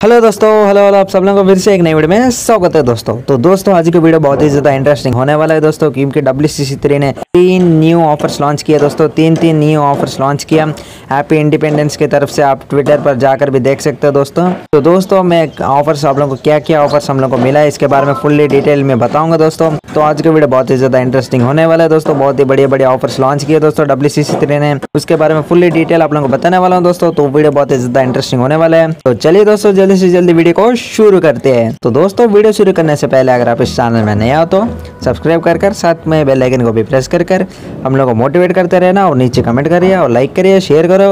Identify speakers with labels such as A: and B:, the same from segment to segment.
A: Hello दोस्तों hello hello आप सब लोगों को फिर से एक नई वीडियो में स्वागत है दोस्तों। तो दोस्तों आज की वीडियो बहुत ही ज़्यादा इंटरेस्टिंग होने वाला है दोस्तों क्योंकि डब्ल्यू सी सी थ्री ने तीन न्यू ऑफर्स लॉन्च किया दोस्तों तीन तीन न्यू ऑफर्स लॉन्च किया। हैप्पी इंडिपेंडेंस की तरफ़ से आप ट्विटर पर जाकर भी देख सकते हो दोस्तों। तो दोस्तों मैं ऑफर्स आप लोगों को क्या क्या ऑफर्स हम लोग को मिला है इसके बारे में फुल्ली डिटेल में बताऊँगा दोस्तों। तो आज का वीडियो बहुत ही ज़्यादा इंटरेस्टिंग होने वाला है दोस्तों। बहुत ही बढ़िया बढ़िया ऑफर्स लॉन्च किए दोस्तों डब्ल्यू सी थ्री ने। उसके बारे में फुल्ली डिटेल आप लोगों को बताने वाला हूँ दोस्तों तो वीडियो बहुत ही ज़्यादा इंटरेस्टिंग होने वाला है। तो चलिए दोस्तों, जल्दी से जल्दी वीडियो को शुरू करते हैं। तो दोस्तों, वीडियो शुरू करने से पहले अगर आप इस चैनल में नए हो तो सब्सक्राइब कर कर, साथ में बेलाइकन को भी प्रेस कर कर हम लोग को मोटिवेट करते रहना और नीचे कमेंट करिए और लाइक करिए शेयर करो।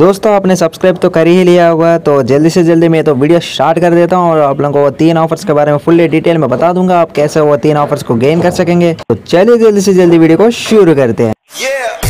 A: दोस्तों, आपने सब्सक्राइब तो कर ही लिया होगा तो जल्दी से जल्दी मैं तो वीडियो स्टार्ट कर देता हूँ और आप लोगों को तीन ऑफर्स के बारे में फुल्ली डिटेल में बता दूँगा आप कैसे वो तीन ऑफर्स को गेन कर सकेंगे तो चलिए जल्दी से जल्दी वीडियो को शुरू करते हैं
B: Yeah.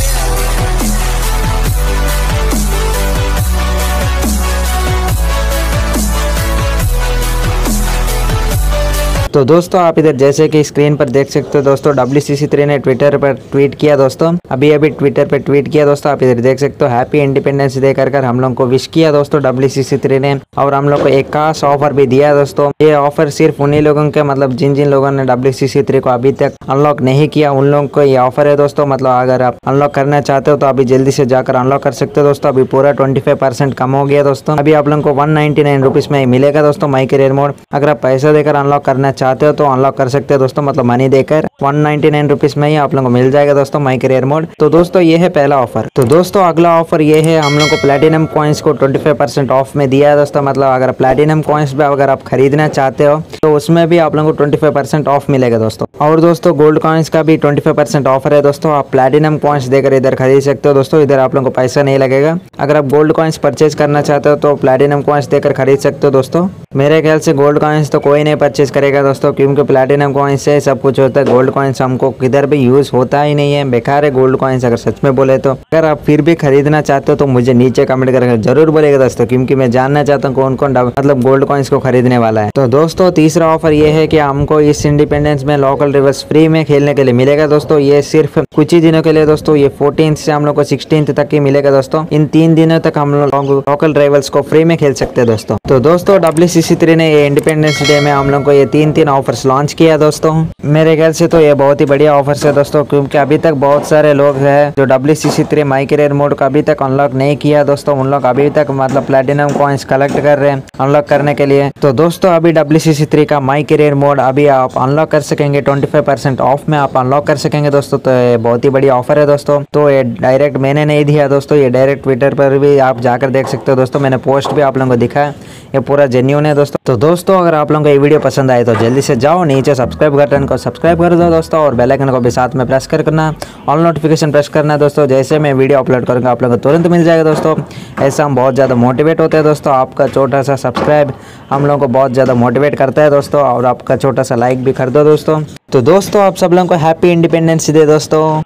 A: तो दोस्तों, आप इधर जैसे कि स्क्रीन पर देख सकते हो दोस्तों डब्ल्यू ने ट्विटर पर ट्वीट किया दोस्तों। अभी अभी ट्विटर पर ट्वीट किया दोस्तों, आप इधर देख सकते हो हैप्पी इंडिपेंडेंस डे कर हम लोग को विश किया दोस्तों डब्ल्यू ने, और हम लोग को एक खास ऑफ़र भी दिया दोस्तों। ये ऑफ़र सिर्फ़ उन्हीं लोगों के मतलब जिन जिन लोगों ने डब्ल्यू को अभी तक अनलॉक नहीं किया, उन लोगों को ये ऑफ़र है दोस्तों। मतलब अगर आप अनलॉक करना चाहते हो तो अभी जल्दी से जाकर अनलॉक कर सकते हो दोस्तों। अभी पूरा ट्वेंटी कम हो गया दोस्तों। अभी आप लोगों को वन नाइनटी में मिलेगा दोस्तों माई करियर मोड अगर आप पैसा देकर अनलॉक करना चाहते हो तो अनलॉक कर सकते हो दोस्तों मतलब मनी देकर। वन नाइनटी नाइन रुपीज़ में ही आप लोगों को मिल जाएगा दोस्तों माई करियर मोड तो दोस्तों, ये है पहला ऑफ़र तो दोस्तों, अगला ऑफ़र ये है, हम लोग को प्लेटिनम कॉइन्स को ट्वेंटी फाइव परसेंट ऑफ़ में दिया है दोस्तों मतलब अगर प्लेटिनम कॉइन्स भी अगर आप खरीदना चाहते हो तो उसमें भी आप लोगों को ट्वेंटी फाइव परसेंट ऑफ़ मिलेगा दोस्तों। और दोस्तों गोल्ड कॉइन्स का भी ट्वेंटी फाइव परसेंट ऑफ़र है दोस्तों। आप प्लेटिनम कॉइन्स देकर इधर खरीद सकते हो दोस्तों। इधर आप लोगों को पैसा नहीं लगेगा। अगर आप गोल्ड कॉइन्स परचेज करना चाहते हो तो प्लेटिनम कॉइन्स देकर खरीद सकते हो दोस्तों। मेरे ख्याल से गोल्ड कॉइन्स तो कोई नहीं परचेज करेगा दोस्तों, क्योंकि प्लेटिनम कॉइन्स से सब कुछ होता है। गोल्ड कॉइन्स हमको किधर भी यूज़ होता ही नहीं है। बेकार है गोल्ड कॉइन्स अगर सच में बोले तो। अगर आप फिर भी खरीदना चाहते हो तो मुझे नीचे कमेंट करके ज़रूर बोलेगा दोस्तों, क्योंकि मैं जानना चाहता हूँ कौन कौन मतलब गोल्ड कॉइन्स को खरीदने वाला है। तो दोस्तों, तीसरा ऑफ़र ये है कि हमको इस इंडिपेंडेंस में लोकल रिवर्स फ्री में खेलने के लिए मिलेगा दोस्तों। ये सिर्फ़ कुछ ही दिनों के लिए दोस्तों। ये फोर्टीन से हम लोग को सिक्सटीन तक ही मिलेगा दोस्तों। इन तीन दिनों तक हम लोग लोकल ड्राइवर्स को फ्री में खेल सकते हैं दोस्तों। तो दोस्तों डब्ल्यू सी ने ये इंडिपेंडेंस डे में हम लोग को ये तीन तीन ऑफर्स लॉन्च किया दोस्तों। मेरे ख्याल से तो ये बहुत ही बढ़िया ऑफर्स है दोस्तों, क्योंकि अभी तक बहुत सारे लोग हैं जो W C C three my career mode को अभी तक अनलॉक नहीं किया दोस्तों। उन लोग अभी तक मतलब प्लेटिनम कॉइन्स कलेक्ट कर रहे हैं अनलॉक करने के लिए। तो दोस्तों, अभी डब्ल्यू सी सी थ्री का माई करियर मोड अभी आप अनलॉक कर सकेंगे ट्वेंटी फाइव परसेंट ऑफ़ में आप अनलॉक कर सकेंगे दोस्तों तो ये बहुत ही बड़ी ऑफ़र है दोस्तों। तो ये डायरेक्ट मैंने नहीं दिया दोस्तों, ये डायरेक्ट ट्विटर पर भी आप जाकर देख सकते हो दोस्तों, मैंने पोस्ट भी आप लोगों को दिखा ये पूरा जेन्यून है दोस्तों। तो दोस्तों, अगर आप लोगों को ये वीडियो पसंद आए तो जल्दी से जाओ, नीचे सब्सक्राइब बटन को सब्सक्राइब कर दो दोस्तों, और बेल आइकन को भी साथ में प्रेस कर करना। ऑल नोटिफिकेशन प्रेस करना दोस्तों, जैसे मैं वीडियो अपलोड करूँगा, आप लोगों को तुरंत मिल जाएगा दोस्तों। ऐसा हम बहुत ज़्यादा मोटिवेट होते हैं दोस्तों, आपका छोटा सा सब्सक्राइब हम लोगों को बहुत ज़्यादा मोटिवेट करता है दोस्तों, और आपका छोटा सा लाइक भी कर दो दोस्तों। तो दोस्तों, आप सब लोगों को हैप्पी इंडिपेंडेंस डे दोस्तों।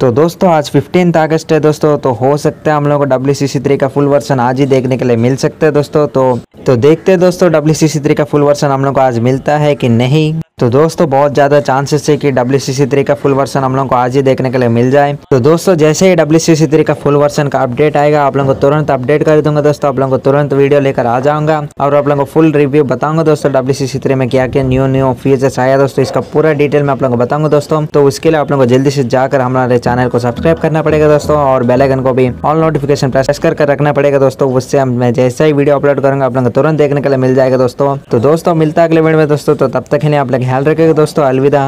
A: तो दोस्तों, आज 15 अगस्त है दोस्तों तो हो सकता है हम लोग को डब्ल्यू सी थ्री का फुल वर्सन आज ही देखने के लिए मिल सकता है दोस्तों तो तो देखते हैं दोस्तों डब्ल्यू सी सी थ्री का फुल वर्सन हम लोग को आज मिलता है कि नहीं। तो दोस्तों, बहुत ज़्यादा चांसेस है कि डब्ल्यू सी थ्री का फुल वर्सन हम लोग को आज ही देखने के लिए मिल जाए। तो दोस्तों, जैसे ही डब्ल्यू सी थ्री का फुल वर्सन का अपडेट आएगा, आप लोगों को तुरंत अपडेट कर दूँगा दोस्तों। आप लोगों को तुरंत वीडियो लेकर आ जाऊँगा और आप लोगों को फुल रिव्यू बताऊँगा दोस्तों डब्ल्यू सी थ्री में क्या क्या न्यू न्यू फीचर्स आया दोस्तों। इसका पूरा डिटेल में आप लोगों को बताऊँगा दोस्तों। तो उसके लिए आप लोगों को जल्दी से जाकर हमारे चैनल को सब्सक्राइब करना पड़ेगा दोस्तों और बेल आइकन को भी ऑल नोटिफिकेशन प्रेस कर रखना पड़ेगा दोस्तों। उससे मैं जैसा ही वीडियो अपलोड करूँगा, आप लोगों को तुरंत देखने के लिए मिल जाएगा दोस्तों। तो दोस्तों, मिलता है अगले वीडियो में दोस्तों। तो तब तक ही आप लोग ख्याल रखेगा दोस्तों अलविदा।